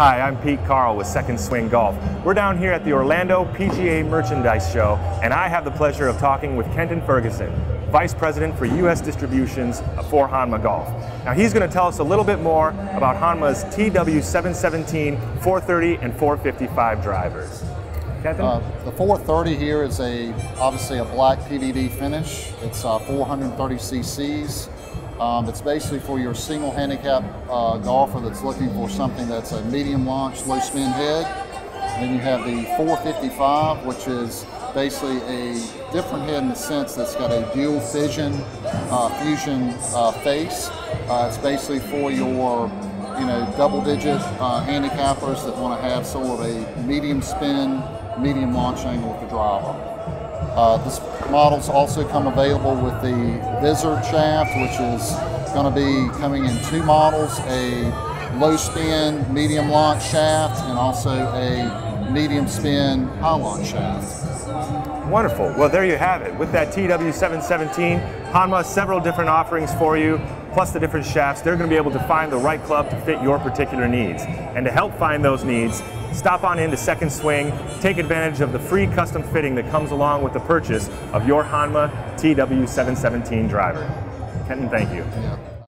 Hi, I'm Pete Karle with Second Swing Golf. We're down here at the Orlando PGA Merchandise Show, and I have the pleasure of talking with Kenton Ferguson, Vice President for U.S. Distributions for Honma Golf. Now, he's going to tell us a little bit more about Honma's TW717, 430, and 455 drivers. Kenton? Uh, the 430 here is a obviously a black PVD finish. It's uh, 430 cc's. Um, it's basically for your single handicap uh, golfer that's looking for something that's a medium launch, low spin head. then you have the 455, which is basically a different head in the sense that's got a dual fission uh, fusion uh, face. Uh, it's basically for your you know double digit uh, handicappers that want to have sort of a medium spin, medium launch angle with the driver. Uh, this models also come available with the Vizard shaft, which is going to be coming in two models, a low spin medium launch shaft and also a medium spin high launch shaft. Wonderful. Well, there you have it. With that TW717, Honma has several different offerings for you, plus the different shafts. They're going to be able to find the right club to fit your particular needs. And to help find those needs, stop on into Second Swing, take advantage of the free custom fitting that comes along with the purchase of your Honma TW717 driver. Kenton, thank you. Yeah.